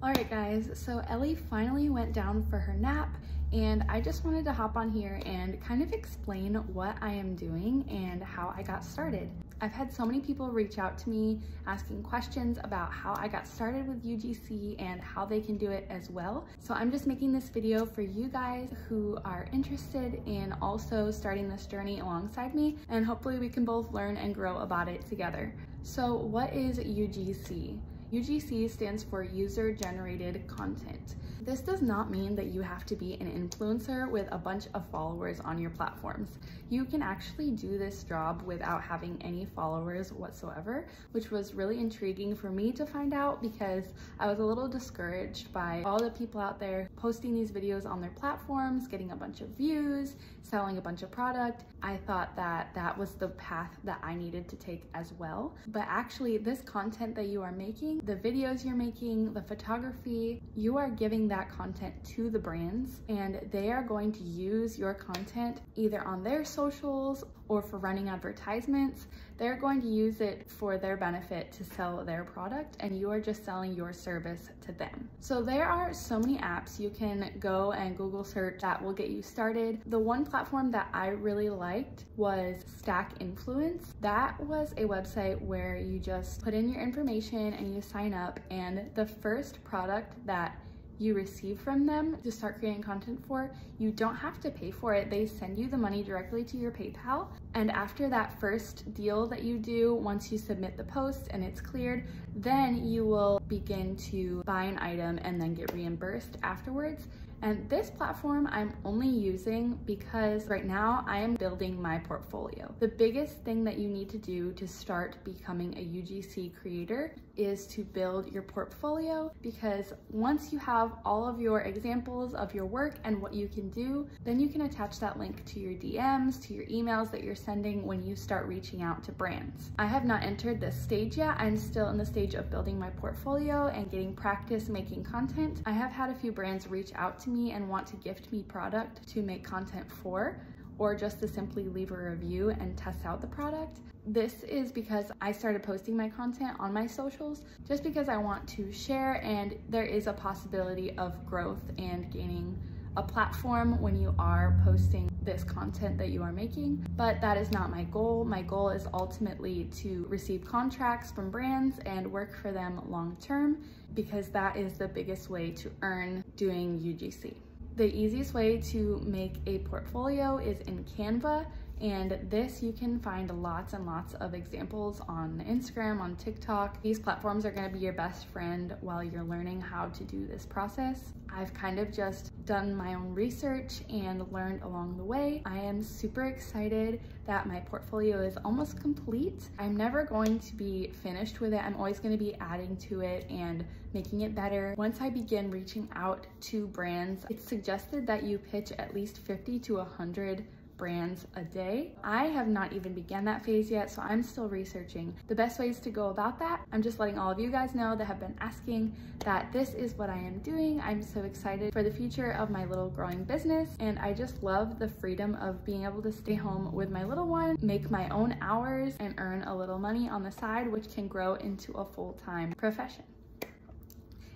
Alright guys, so Ellie finally went down for her nap and I just wanted to hop on here and kind of explain what I am doing and how I got started. I've had so many people reach out to me asking questions about how I got started with UGC and how they can do it as well. So I'm just making this video for you guys who are interested in also starting this journey alongside me and hopefully we can both learn and grow about it together. So what is UGC? UGC stands for User Generated Content. This does not mean that you have to be an influencer with a bunch of followers on your platforms. You can actually do this job without having any followers whatsoever, which was really intriguing for me to find out because I was a little discouraged by all the people out there posting these videos on their platforms, getting a bunch of views, selling a bunch of product. I thought that that was the path that I needed to take as well. But actually this content that you are making, the videos you're making, the photography, you are giving that content to the brands and they are going to use your content either on their socials or for running advertisements. They're going to use it for their benefit to sell their product and you are just selling your service to them. So there are so many apps you can go and Google search that will get you started. The one platform that I really liked was Stack Influence. That was a website where you just put in your information and you sign up and the first product that you receive from them to start creating content for, you don't have to pay for it. They send you the money directly to your PayPal. And after that first deal that you do, once you submit the post and it's cleared, then you will begin to buy an item and then get reimbursed afterwards. And this platform I'm only using because right now I am building my portfolio. The biggest thing that you need to do to start becoming a UGC creator is to build your portfolio because once you have all of your examples of your work and what you can do, then you can attach that link to your DMs, to your emails that you're sending when you start reaching out to brands. I have not entered this stage yet. I'm still in the stage of building my portfolio and getting practice making content. I have had a few brands reach out to me and want to gift me product to make content for or just to simply leave a review and test out the product. This is because I started posting my content on my socials just because I want to share and there is a possibility of growth and gaining a platform when you are posting this content that you are making, but that is not my goal. My goal is ultimately to receive contracts from brands and work for them long term because that is the biggest way to earn doing UGC. The easiest way to make a portfolio is in Canva and this you can find lots and lots of examples on Instagram, on TikTok. These platforms are gonna be your best friend while you're learning how to do this process. I've kind of just done my own research and learned along the way. I am super excited that my portfolio is almost complete. I'm never going to be finished with it. I'm always gonna be adding to it and making it better. Once I begin reaching out to brands, it's suggested that you pitch at least 50 to 100 brands a day. I have not even began that phase yet, so I'm still researching the best ways to go about that. I'm just letting all of you guys know that have been asking that this is what I am doing. I'm so excited for the future of my little growing business, and I just love the freedom of being able to stay home with my little one, make my own hours, and earn a little money on the side, which can grow into a full-time profession.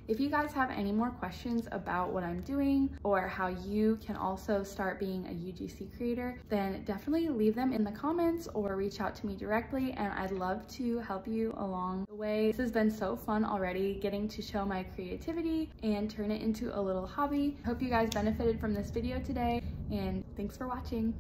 If you guys have any more questions about what I'm doing or how you can also start being a UGC creator, then definitely leave them in the comments or reach out to me directly and I'd love to help you along the way. This has been so fun already getting to show my creativity and turn it into a little hobby. Hope you guys benefited from this video today and thanks for watching.